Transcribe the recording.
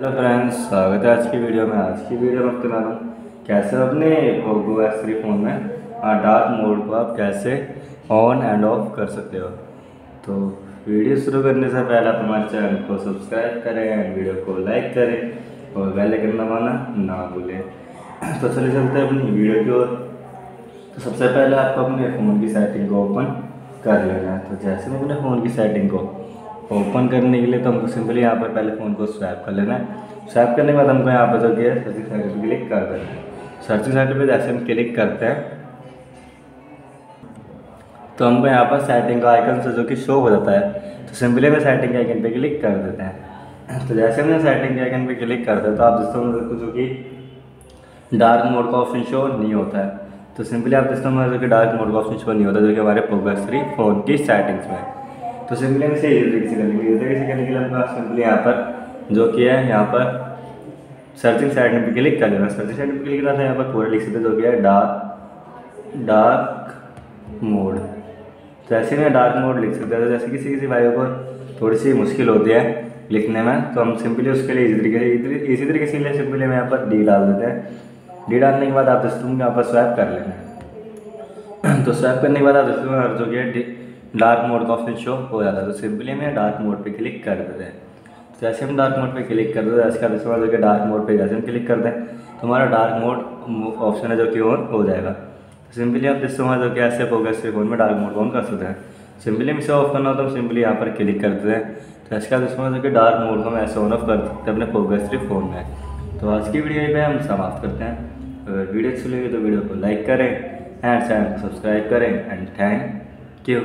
Hello friends, स्वागत है आज की वीडियो में। आज की वीडियो में बता रहा कैसे अपने पोगो एस थ्री फ़ोन में डार्क मोड को आप कैसे ऑन एंड ऑफ़ कर सकते हो? तो वीडियो शुरू करने से पहले आप हमारे चैनल को सब्सक्राइब करें एंड वीडियो को लाइक करें और बेल आइकन दबाना ना भूलें। तो चलिए चलते हैं अपनी वीडियो की ओर। तो सबसे पहले आपको अपने फ़ोन की सेटिंग को ओपन कर लेना है। तो जैसे मैं अपने फ़ोन की सेटिंग को ओपन करने के लिए तो हमको सिंपली यहाँ पर पहले फ़ोन को स्वैप कर लेना है। स्वैप करने के बाद हमको यहाँ पर जो कि है, सर्चिंग साइट पर क्लिक कर देना है। सर्चिंग साइट पर जैसे हम क्लिक करते हैं तो हमको यहाँ पर सेटिंग का आइकन से जो कि शो हो जाता है तो सिंपली में सेटिंग के आइकन पे क्लिक कर देते हैं। तो जैसे हमने सेटिंग के आइकन पे क्लिक करते हैं तो आप दोस्तों को जो कि डार्क मोड का ऑप्शन शो नहीं होता है तो सिंपली आप दोस्तों जो कि डार्क मोड का ऑप्शन शो नहीं होता, जो कि हमारे प्रोग्रेस फ़ोन की सेटिंग्स में तो सिंपली हम इसे इजी तरीके से करेंगे इजी तरीके से करने के लिए हमको सिंपली यहाँ पर जो किया है, यहाँ पर सर्चिंग साइड में क्लिक कर लेना। सर्चिंग साइड में क्लिक करना था यहाँ पर पूरा लिख सकते जो किया है डार्क डार्क मोड तो ऐसे में डार्क मोड लिख सकते हैं। तो जैसे किसी किसी भाइयों को थोड़ी सी मुश्किल होती है लिखने में तो हम सिंपली उसके लिए इसी तरीके से इसी तरीके से लिए सिंपली हम यहाँ पर डी डाल देते हैं। डी डालने के बाद आप दोस्तों यहाँ पर स्वैप कर लेना। तो स्वैप करने के बाद आप दोस्तों जो कि डार्क मोड का ऑप्शन शो हो जाता है तो सिंपली में डार्क मोड पे क्लिक कर देते हैं। तो जैसे हम डार्क मोड पे क्लिक कर देते हैं इसका दूसरा जो कि डार्क मोड पे जैसे हम क्लिक करते हैं तो हमारा डार्क मोड ऑप्शन है जो कि ऑन हो जाएगा। तो सिंपली आप जिससे जो कि ऐसे फोकस के फ़ोन में डार्क मोड ऑन कर सकते हैं। सिंपली हम इसे ऑफ़ करना हो तो हम सिंपली यहाँ पर क्लिक कर देते हैं। तो इसका दूसरा जो कि डार्क मोड को हम ऐसे ऑन ऑफ़ कर सकते हैं अपने फोकस थ्री फ़ोन में। तो आज की वीडियो पे हम समाप्त करते हैं। अगर वीडियो अच्छी लगी तो वीडियो को लाइक करें एंड चैनल को सब्सक्राइब करें एंड थैंक यू